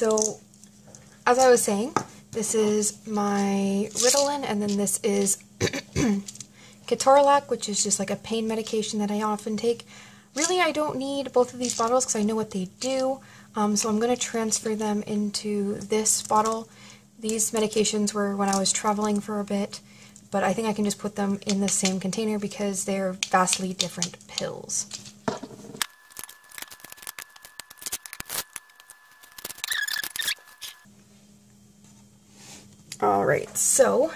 so as I was saying, this is my Ritalin, and then this is Ketorolac, which is just like a pain medication that I often take. Really, I don't need both of these bottles because I know what they do, um, so I'm going to transfer them into this bottle. These medications were when I was traveling for a bit, but I think I can just put them in the same container because they're vastly different pills. Alright, so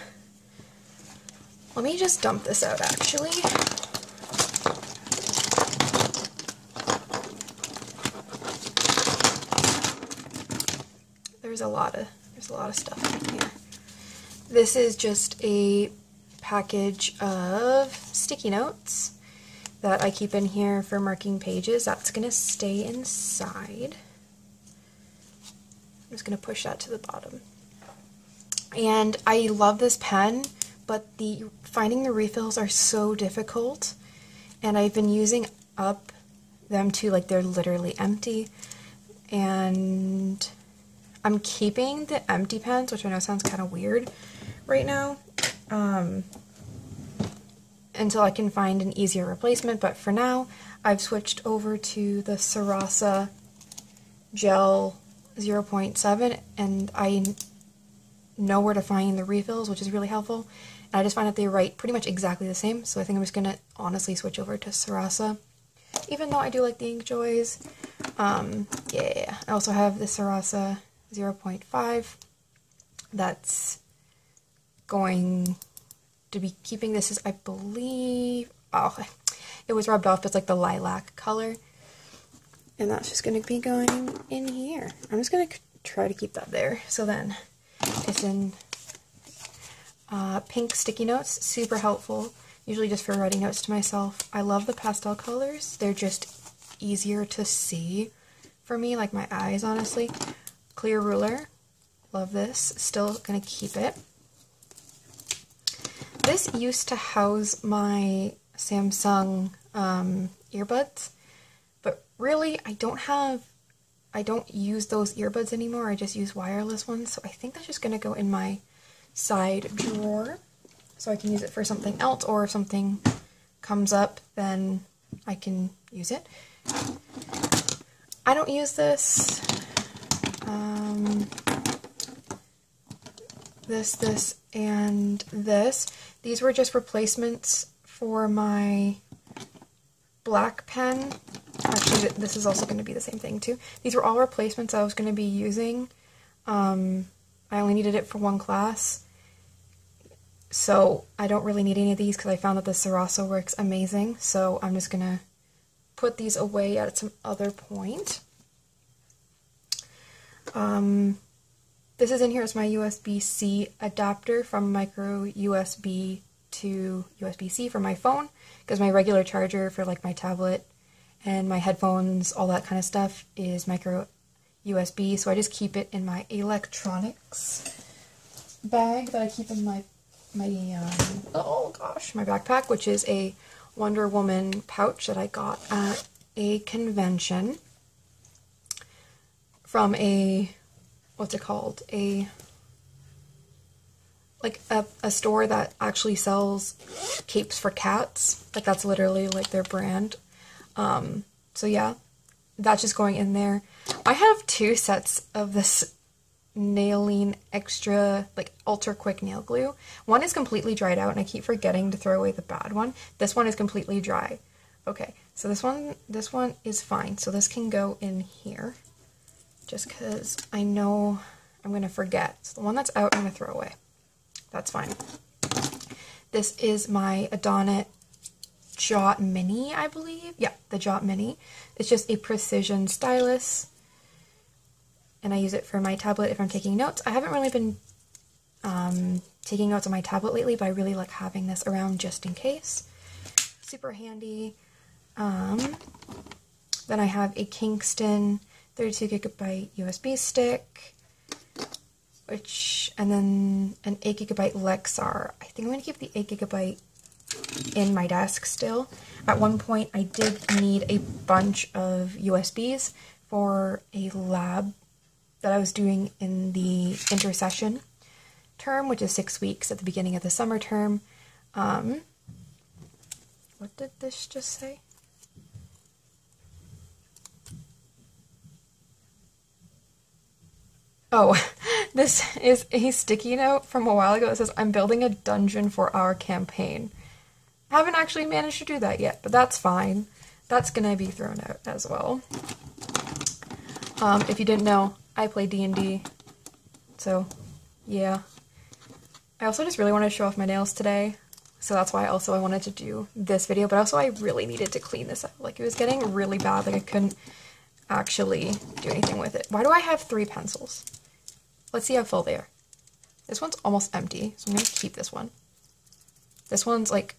let me just dump this out actually. There's a lot of there's a lot of stuff in here. This is just a package of sticky notes that I keep in here for marking pages. That's going to stay inside. I'm just going to push that to the bottom. And I love this pen, but the finding the refills are so difficult. And I've been using up them too, like they're literally empty. And I'm keeping the empty pens, which I know sounds kind of weird right now, um, until I can find an easier replacement. But for now, I've switched over to the Sarasa Gel 0.7, and I know where to find the refills, which is really helpful. And I just find that they write pretty much exactly the same, so I think I'm just going to honestly switch over to Sarasa. Even though I do like the Inkjoys. Um, yeah, I also have the Sarasa 0.5 that's going to be keeping this as I believe, oh, it was rubbed off, it's like the lilac color. And that's just going to be going in here. I'm just going to try to keep that there. So then it's in uh, pink sticky notes, super helpful, usually just for writing notes to myself. I love the pastel colors. They're just easier to see for me, like my eyes, honestly. Clear ruler, love this, still gonna keep it. This used to house my Samsung um, earbuds, but really I don't have I don't use those earbuds anymore. I just use wireless ones. So I think that's just going to go in my side drawer. So I can use it for something else or if something comes up, then I can use it. I don't use this. Um, this, this, and this. These were just replacements for my black pen This is also going to be the same thing too. These were all replacements I was going to be using. Um, I only needed it for one class. So I don't really need any of these because I found that the Sarasa works amazing. So I'm just going to put these away at some other point. Um, this is in here as my USB-C adapter from micro USB to USB-C for my phone because my regular charger for like my tablet and my headphones, all that kind of stuff is micro USB, so I just keep it in my electronics bag that I keep in my my um, oh gosh my backpack, which is a Wonder Woman pouch that I got at a convention from a what's it called? A like a, a store that actually sells capes for cats. Like that's literally like their brand um, so yeah, that's just going in there. I have two sets of this Nailene Extra, like ultra quick nail glue. One is completely dried out and I keep forgetting to throw away the bad one. This one is completely dry. Okay, so this one, this one is fine. So this can go in here just because I know I'm going to forget. So the one that's out, I'm going to throw away. That's fine. This is my Adonit Jot Mini, I believe. Yeah, the Jot Mini. It's just a precision stylus. And I use it for my tablet if I'm taking notes. I haven't really been um, taking notes on my tablet lately, but I really like having this around just in case. Super handy. Um, then I have a Kingston 32 gigabyte USB stick, which, and then an 8 gigabyte Lexar. I think I'm going to keep the 8 gigabyte in my desk still. At one point, I did need a bunch of USBs for a lab that I was doing in the intersession term, which is six weeks at the beginning of the summer term. Um, what did this just say? Oh, this is a sticky note from a while ago It says, I'm building a dungeon for our campaign. Haven't actually managed to do that yet, but that's fine. That's gonna be thrown out as well. Um, if you didn't know, I play D&D, so yeah. I also just really wanted to show off my nails today, so that's why also I wanted to do this video, but also I really needed to clean this up. Like, it was getting really bad, like I couldn't actually do anything with it. Why do I have three pencils? Let's see how full they are. This one's almost empty, so I'm going to keep this one. This one's like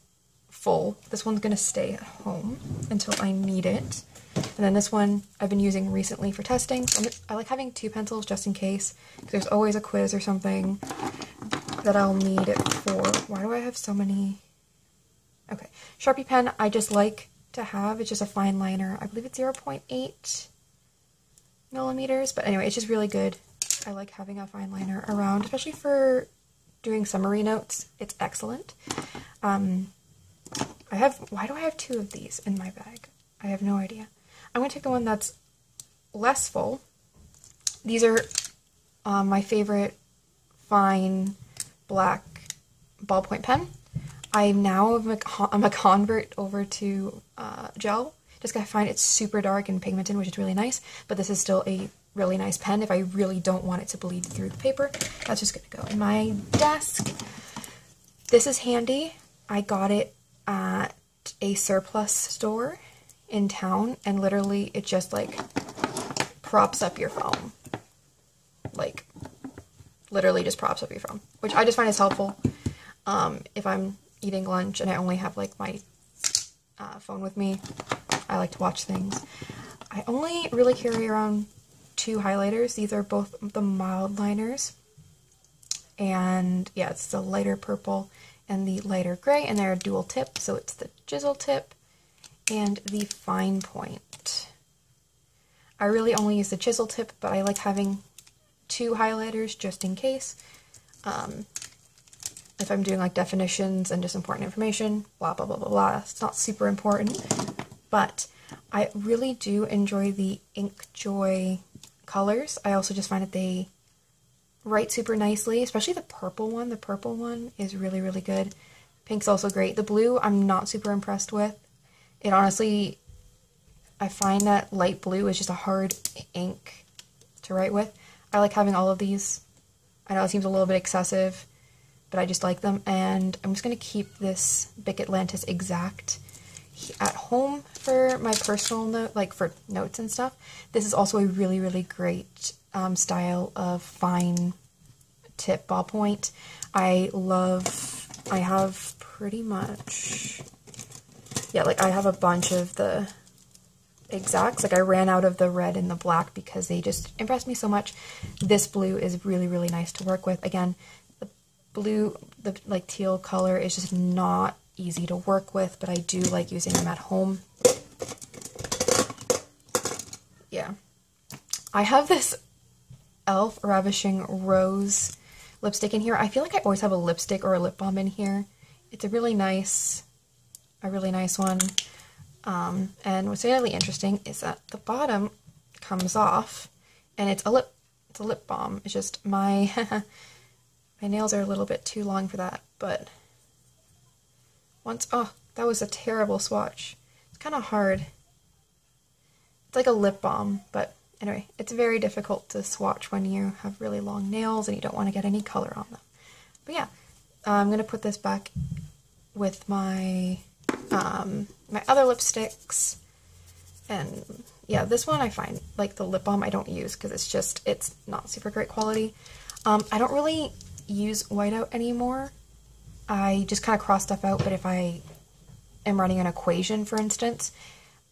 full. This one's going to stay at home until I need it. And then this one I've been using recently for testing. So I like having two pencils just in case, there's always a quiz or something that I'll need it for. Why do I have so many? Okay, Sharpie pen I just like to have. It's just a fine liner. I believe it's 0.8 millimeters, but anyway, it's just really good I like having a fine liner around, especially for doing summary notes. It's excellent. Um, I have, why do I have two of these in my bag? I have no idea. I'm going to take the one that's less full. These are um, my favorite fine black ballpoint pen. I now am a, I'm a convert over to uh, gel just I find it's super dark and pigmented, which is really nice, but this is still a really nice pen if I really don't want it to bleed through the paper. That's just going to go in my desk. This is handy. I got it at a surplus store in town and literally it just like props up your phone. Like literally just props up your phone, which I just find is helpful. Um, if I'm eating lunch and I only have like my uh, phone with me, I like to watch things. I only really carry around two highlighters. These are both the Mildliners. And yeah, it's the lighter purple and the lighter gray, and they're a dual tip. So it's the chisel tip and the fine point. I really only use the chisel tip, but I like having two highlighters just in case. Um, if I'm doing like definitions and just important information, blah, blah, blah, blah, blah. It's not super important, but I really do enjoy the Inkjoy colors. I also just find that they write super nicely, especially the purple one. The purple one is really, really good. Pink's also great. The blue, I'm not super impressed with. It honestly, I find that light blue is just a hard ink to write with. I like having all of these. I know it seems a little bit excessive, but I just like them. And I'm just going to keep this Bic Atlantis Exact at home for my personal note, like for notes and stuff. This is also a really, really great um, style of fine tip ballpoint. I love, I have pretty much, yeah, like I have a bunch of the exacts. Like I ran out of the red and the black because they just impressed me so much. This blue is really, really nice to work with. Again, the blue, the like teal color is just not easy to work with, but I do like using them at home. Yeah. I have this e.l.f. Ravishing Rose lipstick in here. I feel like I always have a lipstick or a lip balm in here. It's a really nice, a really nice one. Um, and what's really interesting is that the bottom comes off and it's a lip, it's a lip balm. It's just my, my nails are a little bit too long for that, but once, oh, that was a terrible swatch. It's kind of hard. It's like a lip balm, but anyway, it's very difficult to swatch when you have really long nails and you don't want to get any color on them. But yeah, I'm going to put this back with my, um, my other lipsticks. And yeah, this one I find, like the lip balm I don't use because it's just, it's not super great quality. Um, I don't really use whiteout anymore I just kind of cross stuff out, but if I am running an equation, for instance,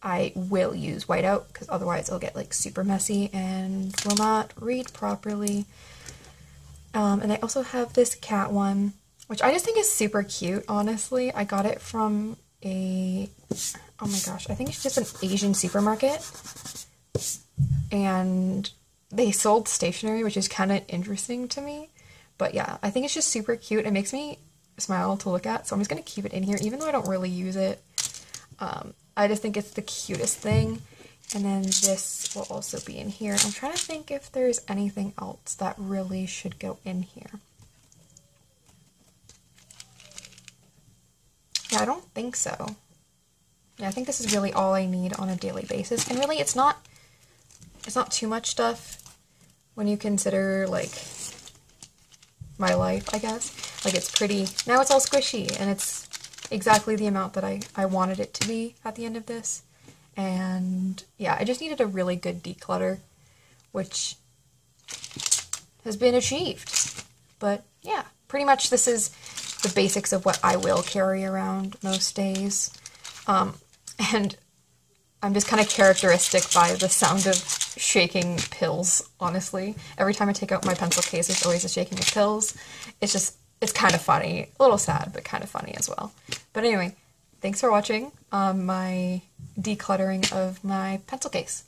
I will use whiteout because otherwise it'll get like super messy and will not read properly. Um, and I also have this cat one, which I just think is super cute, honestly. I got it from a, oh my gosh, I think it's just an Asian supermarket. And they sold stationery, which is kind of interesting to me. But yeah, I think it's just super cute. It makes me smile to look at, so I'm just going to keep it in here, even though I don't really use it. Um, I just think it's the cutest thing. And then this will also be in here. I'm trying to think if there's anything else that really should go in here. Yeah, I don't think so. Yeah, I think this is really all I need on a daily basis. And really, it's not, it's not too much stuff when you consider, like, my life, I guess. Like, it's pretty, now it's all squishy, and it's exactly the amount that I, I wanted it to be at the end of this. And, yeah, I just needed a really good declutter, which has been achieved. But, yeah, pretty much this is the basics of what I will carry around most days. Um, and I'm just kind of characteristic by the sound of shaking pills, honestly. Every time I take out my pencil case, there's always a shaking of pills. It's just, it's kind of funny. A little sad, but kind of funny as well. But anyway, thanks for watching um, my decluttering of my pencil case.